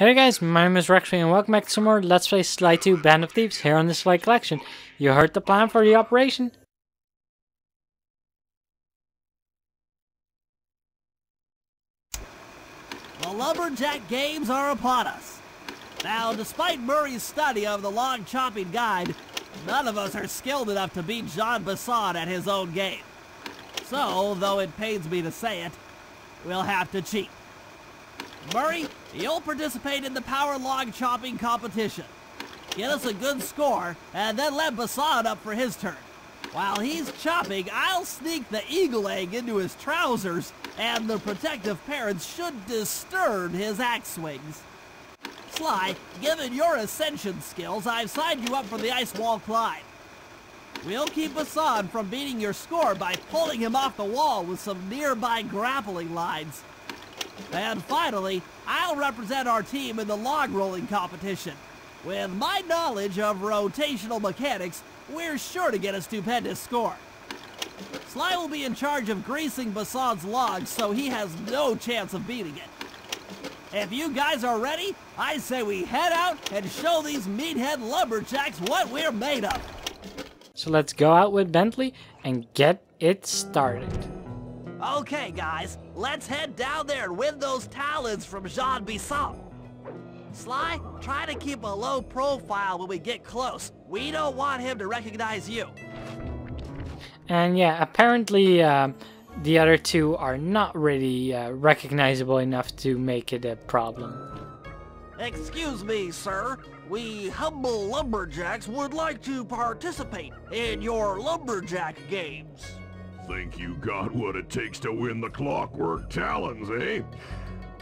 Hey guys, my name is Raxby and welcome back to some more Let's Play Sly 2 Band of Thieves here on the Sly Collection. You heard the plan for the operation? The Lumberjack Games are upon us. Now, despite Murray's study of the log chopping guide, none of us are skilled enough to beat Jean Bison at his own game. So, though it pains me to say it, we'll have to cheat. Murray, you'll participate in the power log chopping competition. Get us a good score, and then let Bison up for his turn. While he's chopping, I'll sneak the eagle egg into his trousers, and the protective parents should disturb his axe swings. Sly, given your ascension skills, I've signed you up for the ice wall climb. We'll keep Bison from beating your score by pulling him off the wall with some nearby grappling lines. And finally, I'll represent our team in the log rolling competition. With my knowledge of rotational mechanics, we're sure to get a stupendous score. Sly will be in charge of greasing Bison's log, so he has no chance of beating it. If you guys are ready, I say we head out and show these meathead lumberjacks what we're made of. So let's go out with Bentley and get it started. Okay, guys, let's head down there and win those talons from Jean Bison. Sly, try to keep a low profile when we get close. We don't want him to recognize you. And yeah, apparently uh, the other two are not really uh, recognizable enough to make it a problem. Excuse me, sir. We humble lumberjacks would like to participate in your lumberjack games. Think you got what it takes to win the Clockwerk talons, eh?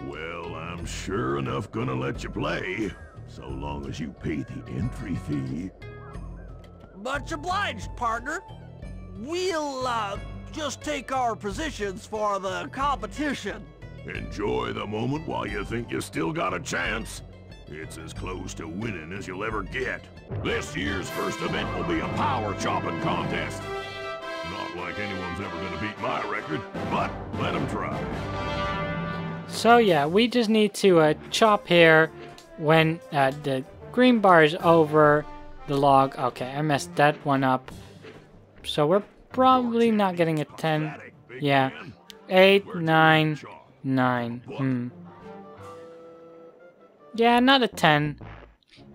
Well, I'm sure enough gonna let you play, so long as you pay the entry fee. Much obliged, partner. We'll, uh, just take our positions for the competition. Enjoy the moment while you think you still got a chance. It's as close to winning as you'll ever get. This year's first event will be a power chopping contest. Like anyone's ever gonna beat my record, but let them try. So yeah, we just need to uh, chop here when uh, the green bar is over the log. Okay, I messed that one up. So we're probably not getting a 10. Yeah, 8, 9, 9. Hmm. Yeah, not a 10.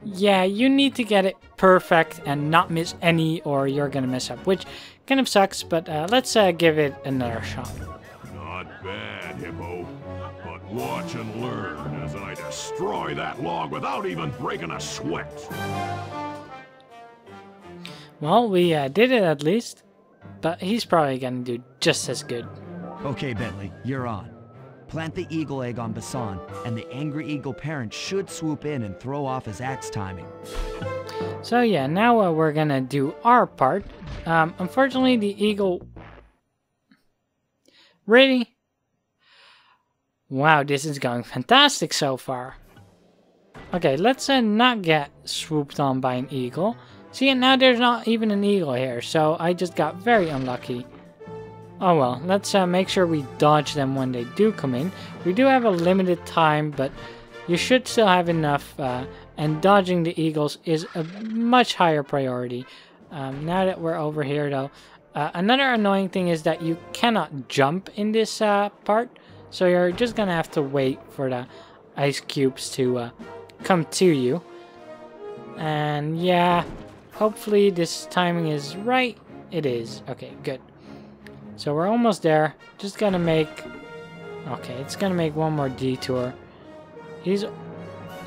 Yeah, you need to get it perfect and not miss any or you're gonna mess up, which kind of sucks, but uh, let's uh, give it another shot. Not bad, Hippo. But watch and learn as I destroy that log without even breaking a sweat. Well, we uh, did it at least, but he's probably gonna do just as good. Okay, Bentley, you're on. Plant the eagle egg on Bison, and the angry eagle parent should swoop in and throw off his axe timing. So yeah, now uh, we're gonna do our part. Um, unfortunately, the eagle... Really? Wow, this is going fantastic so far. Okay, let's uh, not get swooped on by an eagle. See, now there's not even an eagle here, so I just got very unlucky. Oh well, let's uh, make sure we dodge them when they do come in. We do have a limited time, but you should still have enough, uh, and dodging the eagles is a much higher priority. Um, now that we're over here though, uh, another annoying thing is that you cannot jump in this uh, part, so you're just gonna have to wait for the ice cubes to uh, come to you. And yeah, hopefully this timing is right. It is. Okay, good. So we're almost there. Just gonna make... Okay, it's gonna make one more detour. He's...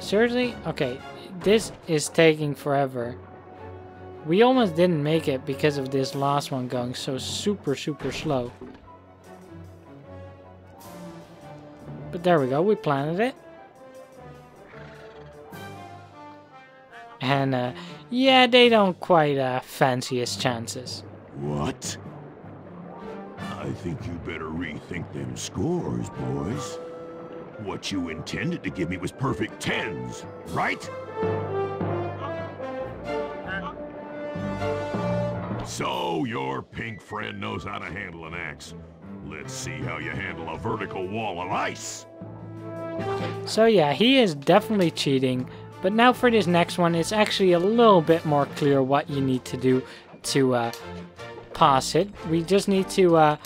Seriously? Okay, this is taking forever. We almost didn't make it because of this last one going so super, super slow. But there we go, we planted it. And, uh, yeah, they don't quite uh, fancy his chances. What? I think you better rethink them scores, boys. What you intended to give me was perfect tens, right? So your pink friend knows how to handle an axe. Let's see how you handle a vertical wall of ice. So yeah, he is definitely cheating. But now for this next one, it's actually a little bit more clear what you need to do to uh, pass it. We just need to uh,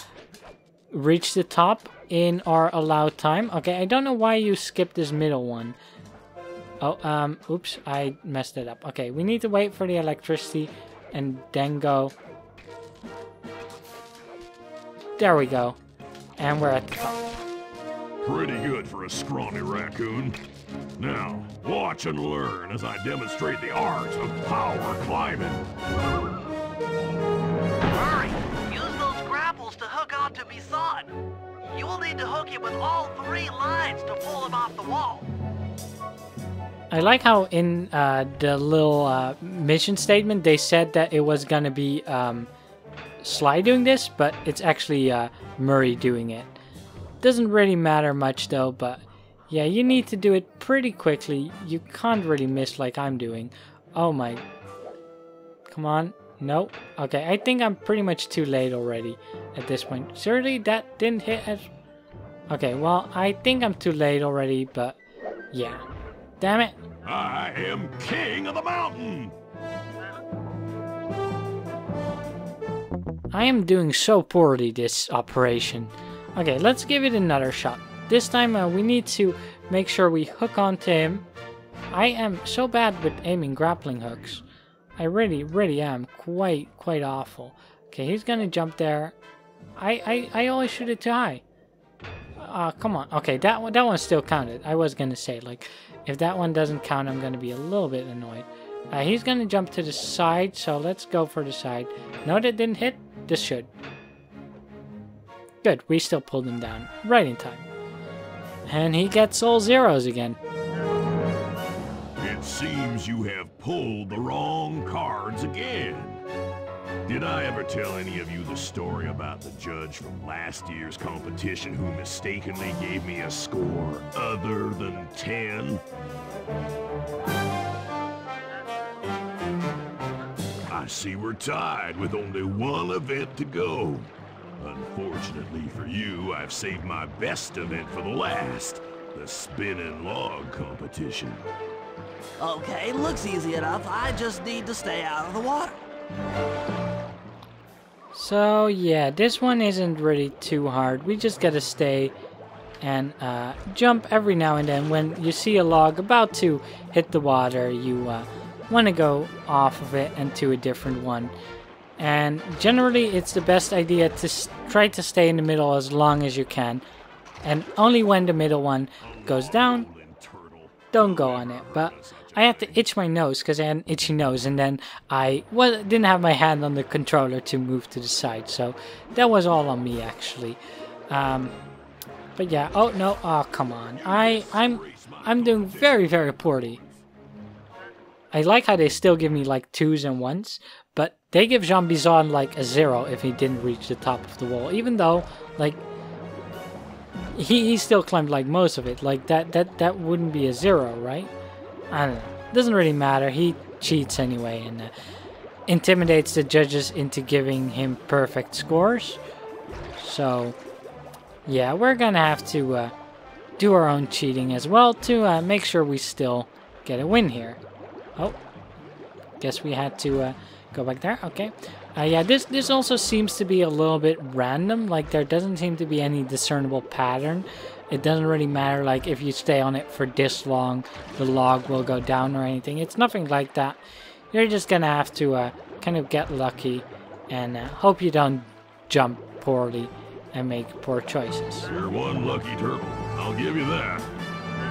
reach the top in our allowed time. Okay, I don't know why you skipped this middle one. Oh, um, oops, I messed it up. Okay, we need to wait for the electricity and then go. There we go. And we're at the top. Pretty good for a scrawny raccoon. Now, watch and learn as I demonstrate the art of power climbing. Him with all three lines to pull him off the wall. I like how in uh, the little uh, mission statement they said that it was gonna be um, Sly doing this, but it's actually uh, Murray doing it. Doesn't really matter much though, but yeah, you need to do it pretty quickly. You can't really miss like I'm doing. Oh my. Come on. No. Okay, I think I'm pretty much too late already at this point. Surely that didn't hit as... Okay, well, I think I'm too late already, but yeah. Damn it. I am king of the mountain! I am doing so poorly this operation. Okay, let's give it another shot. This time uh, we need to make sure we hook onto him. I am so bad with aiming grappling hooks. I really, really am quite, quite awful. Okay, he's gonna jump there. I, I, I always shoot it too high. Uh, come on. Okay, that one, that one still counted. I was gonna say, like, if that one doesn't count, I'm gonna be a little bit annoyed. Uh, he's gonna jump to the side, so let's go for the side. No, that didn't hit. This should. Good, we still pulled him down. Right in time. And he gets all zeros again. It seems you have pulled the wrong cards again. Did I ever tell any of you the story about the judge from last year's competition who mistakenly gave me a score other than 10? I see we're tied with only one event to go. Unfortunately for you, I've saved my best event for the last, the spinning log competition. Okay, looks easy enough. I just need to stay out of the water. So yeah, this one isn't really too hard. We just gotta stay and uh, jump every now and then. When you see a log about to hit the water, you uh, want to go off of it and to a different one. And generally, it's the best idea to try to stay in the middle as long as you can. And only when the middle one goes down, don't go on it. But I had to itch my nose because I had an itchy nose, and then I well didn't have my hand on the controller to move to the side, so that was all on me actually. Um, but yeah, oh no, oh come on, I I'm I'm doing very very poorly. I like how they still give me like twos and ones, but they give Jean Bison like a zero if he didn't reach the top of the wall, even though like he, he still climbed like most of it. Like that that that wouldn't be a zero, right? I don't know. Doesn't really matter. He cheats anyway and uh, intimidates the judges into giving him perfect scores. So, yeah, we're gonna have to uh, do our own cheating as well to uh, make sure we still get a win here. Oh, guess we had to uh, go back there. Okay. Uh, yeah, this this also seems to be a little bit random. Like there doesn't seem to be any discernible pattern. It doesn't really matter like if you stay on it for this long, the log will go down or anything. It's nothing like that. You're just gonna have to uh, kind of get lucky and uh, hope you don't jump poorly and make poor choices. You're one lucky turtle, I'll give you that.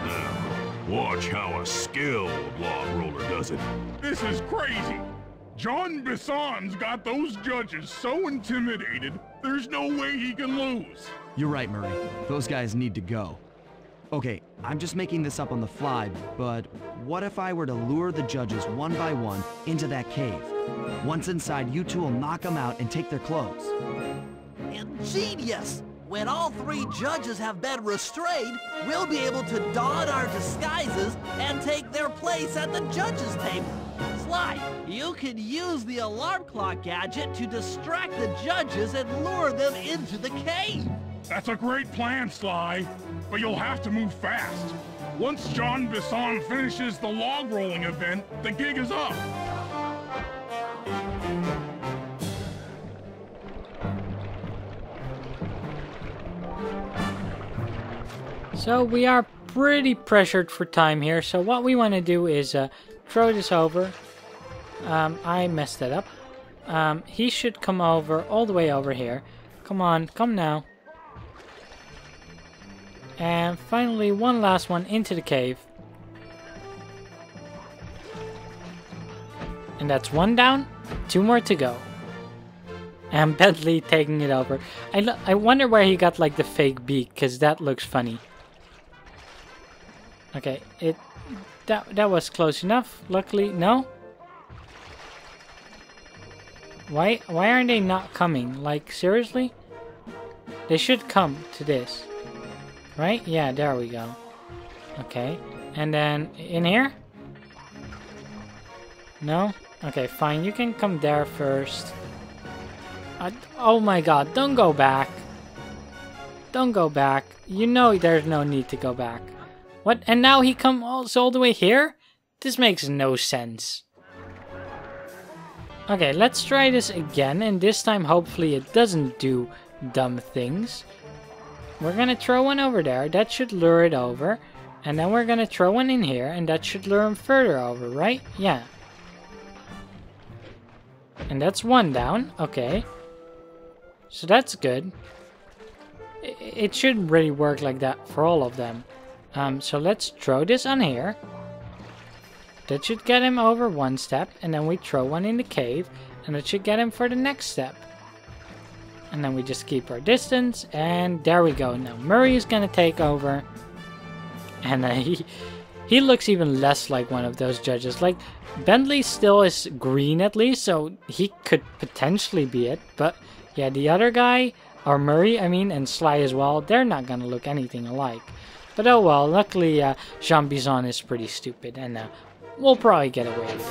Now, watch how a skilled log roller does it. This is crazy. Jean Bison's got those judges so intimidated, there's no way he can lose. You're right, Murray. Those guys need to go. Okay, I'm just making this up on the fly, but what if I were to lure the judges one by one into that cave? Once inside, you two will knock them out and take their clothes. Ingenious! When all three judges have been restrained, we'll be able to don our disguises and take their place at the judges' table. Sly, you can use the alarm clock gadget to distract the judges and lure them into the cave. That's a great plan, Sly. But you'll have to move fast. Once Jean Bison finishes the log rolling event, the gig is up. So we are pretty pressured for time here. So what we want to do is uh, throw this over. Um, I messed that up. Um, he should come over all the way over here. Come on, come now. And finally, one last one into the cave. And that's one down, two more to go. And Bentley taking it over. I, I wonder where he got like the fake beak, because that looks funny. Okay, it that that was close enough. Luckily, no. Why why aren't they not coming? Like seriously? They should come to this. Right? Yeah, there we go. Okay. And then in here? No? Okay, fine. You can come there first. Uh, oh my god, don't go back. Don't go back. You know there's no need to go back. What? And now he comes also all the way here? This makes no sense. Okay, let's try this again, and this time hopefully it doesn't do dumb things. We're gonna throw one over there, that should lure it over. And then we're gonna throw one in here, and that should lure him further over, right? Yeah. And that's one down, okay. So that's good. It should really work like that for all of them. Um, so let's throw this on here. That should get him over one step, and then we throw one in the cave, and that should get him for the next step. And then we just keep our distance, and there we go. Now Murray is gonna take over, and uh, he he looks even less like one of those judges. Like Bentley still is green at least, so he could potentially be it. But yeah, the other guy, or Murray, I mean, and Sly as well, they're not gonna look anything alike. But oh well, luckily uh, Jean Bison is pretty stupid, and uh, we'll probably get away with it.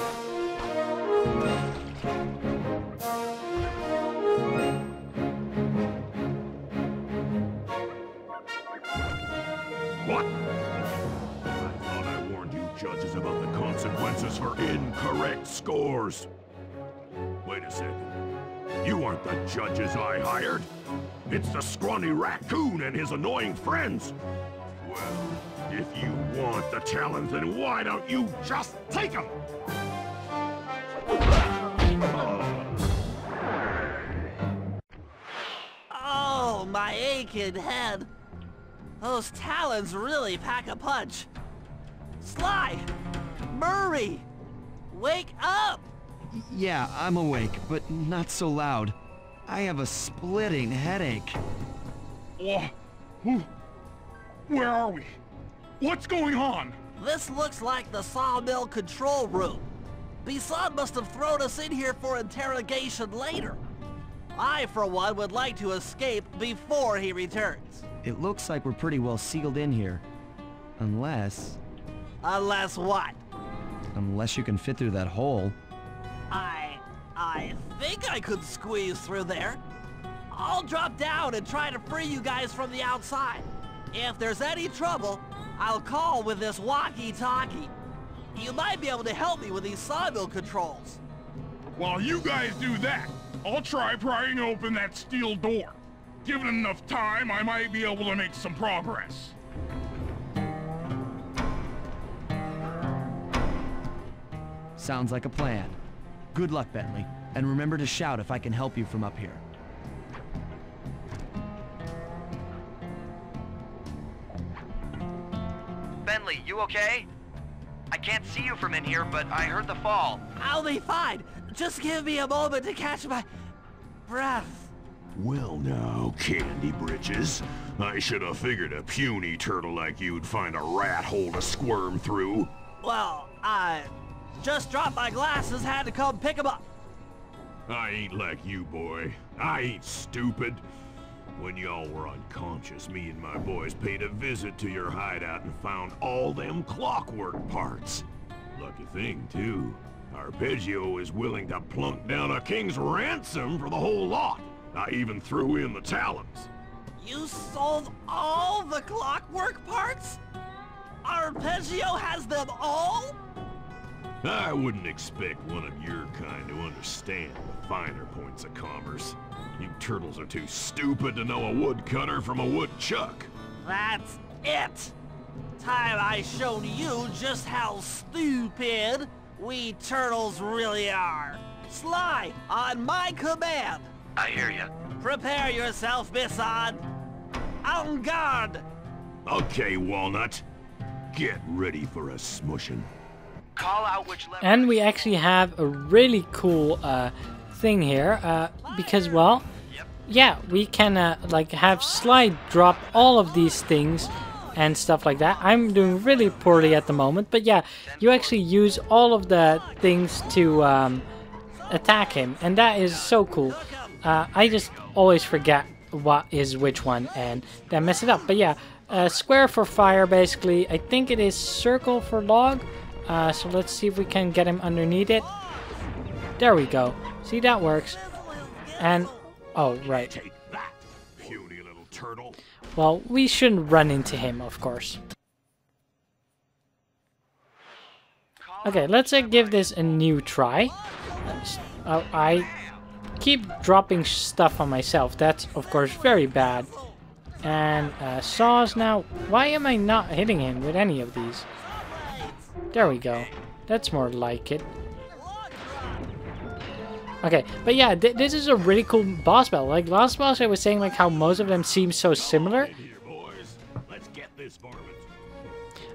What? I thought I warned you judges about the consequences for incorrect scores. Wait a second. You aren't the judges I hired. It's the scrawny raccoon and his annoying friends. Well, if you want the talent, then why don't you just take them? Oh, my aching head. Those talons really pack a punch. Sly! Murray! Wake up! Yeah, I'm awake, but not so loud. I have a splitting headache. Oh, who- where are we? What's going on? This looks like the sawmill control room. Bison must have thrown us in here for interrogation later. I, for one, would like to escape before he returns. It looks like we're pretty well sealed in here. Unless... Unless what? Unless you can fit through that hole. I... I think I could squeeze through there. I'll drop down and try to free you guys from the outside. If there's any trouble, I'll call with this walkie-talkie. You might be able to help me with these sawmill controls. While you guys do that, I'll try prying open that steel door. Given enough time, I might be able to make some progress. Sounds like a plan. Good luck, Bentley. And remember to shout if I can help you from up here. You okay? I can't see you from in here, but I heard the fall. I'll be fine. Just give me a moment to catch my breath. Well now, Candy Britches. I should have figured a puny turtle like you'd find a rat hole to squirm through. Well, I just dropped my glasses, had to come pick 'em up. I ain't like you, boy. I ain't stupid. When y'all were unconscious, me and my boys paid a visit to your hideout and found all them Clockwerk parts. Lucky thing, too. Arpeggio is willing to plunk down a king's ransom for the whole lot. I even threw in the talons. You sold all the Clockwerk parts? Arpeggio has them all? I wouldn't expect one of your understand the finer points of commerce. You turtles are too stupid to know a woodcutter from a woodchuck. That's it! Time I showed you just how stupid we turtles really are. Sly, on my command, I hear you. prepare yourself, Bison. En garde! Okay, Walnut. Get ready for a smushing. And we actually have a really cool uh, thing here uh, because, well, yeah, we can uh, like have Slide drop all of these things and stuff like that. I'm doing really poorly at the moment, but yeah, you actually use all of the things to um, attack him, and that is so cool. Uh, I just always forget what is which one and then mess it up. But yeah, uh, square for fire basically. I think it is circle for log. Uh, so let's see if we can get him underneath it. There we go. See, that works. And, oh, right. That, puny little turtle. Well, we shouldn't run into him, of course. Okay, let's uh, give this a new try. Uh, I keep dropping stuff on myself. That's, of course, very bad. And uh, saws now. Why am I not hitting him with any of these? There we go. That's more like it. Okay, but yeah, th this is a really cool boss battle. Like last boss, I was saying like how most of them seem so similar,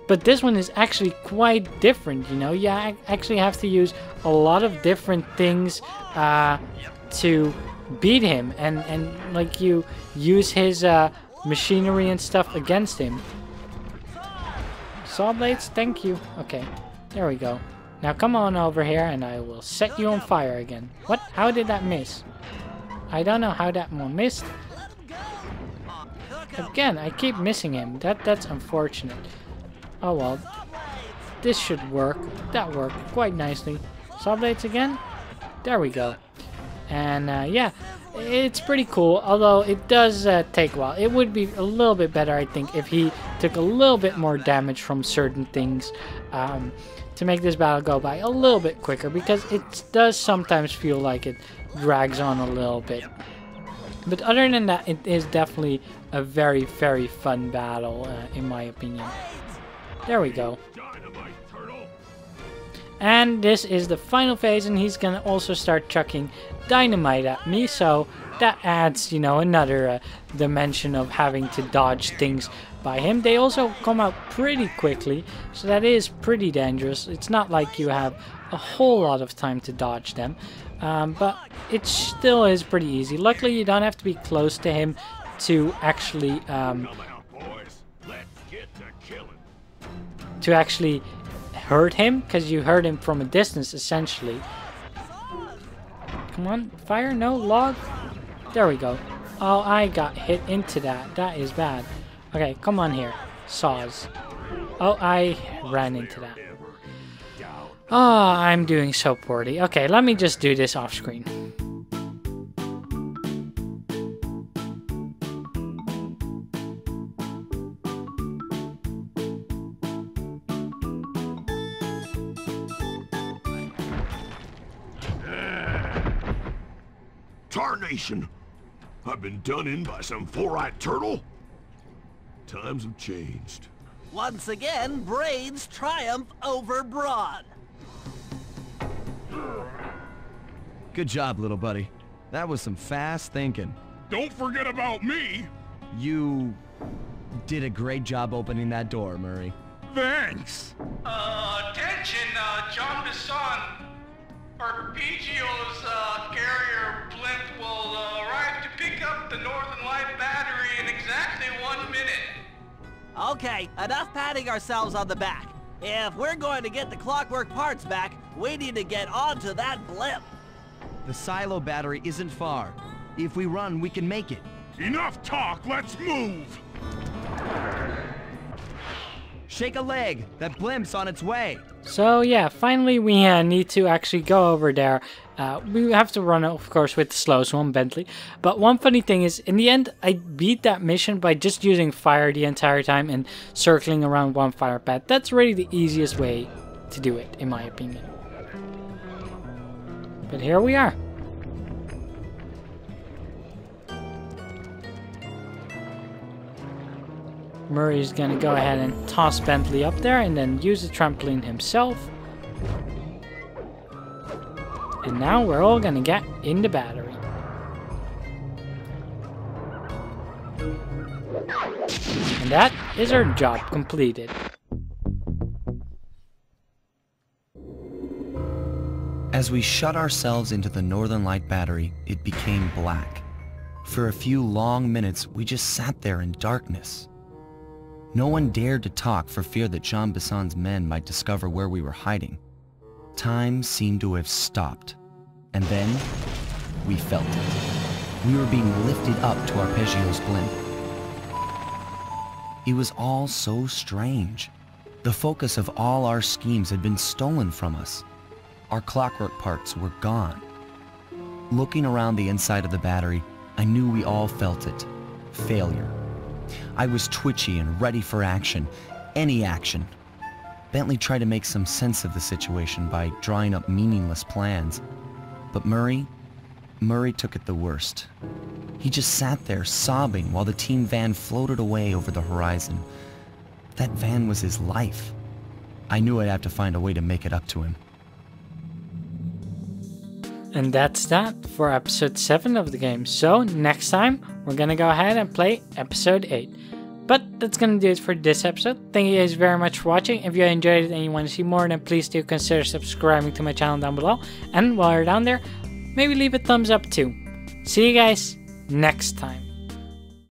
but this one is actually quite different. You know, you ac- actually have to use a lot of different things uh, to beat him, and and like you use his uh, machinery and stuff against him. Saw blades, thank you. Okay, there we go. Now come on over here, and I will set you on fire again. What? How did that miss? I don't know how that one missed. Again, I keep missing him. That that's unfortunate. Oh well. This should work. That worked quite nicely. Saw blades again? There we go. And uh, yeah, it's pretty cool. Although it does uh, take a while. It would be a little bit better, I think, if he took a little bit more damage from certain things. Um, to make this battle go by a little bit quicker because it does sometimes feel like it drags on a little bit. But other than that, it is definitely a very, very fun battle, uh, in my opinion. There we go. And this is the final phase, and he's gonna also start chucking dynamite at me, so that adds, you know, another uh, dimension of having to dodge things by him. They also come out pretty quickly, so that is pretty dangerous. It's not like you have a whole lot of time to dodge them, um, but it still is pretty easy. Luckily, you don't have to be close to him to actually um, Come out, boys. Let's get to killing. to actually hurt him because you hurt him from a distance essentially. Come on, fire, no log. There we go. Oh, I got hit into that. That is bad. Okay, come on here, saws. Oh, I ran into that. Oh, I'm doing so poorly. Okay, let me just do this off screen. Tarnation! I've been done in by some four-eyed turtle? Times have changed. Once again, brains triumph over brawn. Good job, little buddy. That was some fast thinking. Don't forget about me. You did a great job opening that door, Murray. Thanks. Uh, Okay, enough patting ourselves on the back. If we're going to get the Clockwerk parts back, we need to get onto that blimp. The silo battery isn't far. If we run, we can make it. Enough talk, let's move. Shake a leg. That blimp's on its way. So yeah, finally we uh, need to actually go over there. Uh, we have to run, of course, with the slowest one, Bentley. But one funny thing is, in the end, I beat that mission by just using fire the entire time and circling around one fire pad. That's really the easiest way to do it, in my opinion. But here we are. Murray's gonna go ahead and toss Bentley up there and then use the trampoline himself. And now we're all gonna get in the battery. And that is our job completed. As we shut ourselves into the Northern Light battery, it became black. For a few long minutes, we just sat there in darkness. No one dared to talk for fear that Jean Bison's men might discover where we were hiding. Time seemed to have stopped. And then, we felt it. We were being lifted up to Arpeggio's blimp. It was all so strange. The focus of all our schemes had been stolen from us. Our Clockwerk parts were gone. Looking around the inside of the battery, I knew we all felt it. Failure. I was twitchy and ready for action. Any action. Bentley tried to make some sense of the situation by drawing up meaningless plans. But Murray, Murray took it the worst. He just sat there sobbing while the team van floated away over the horizon. That van was his life. I knew I'd have to find a way to make it up to him. And that's that for episode 7 of the game. So, next time, we're gonna go ahead and play episode 8. But that's gonna do it for this episode. Thank you guys very much for watching. If you enjoyed it and you want to see more, then please do consider subscribing to my channel down below. And while you're down there, maybe leave a thumbs up too. See you guys next time.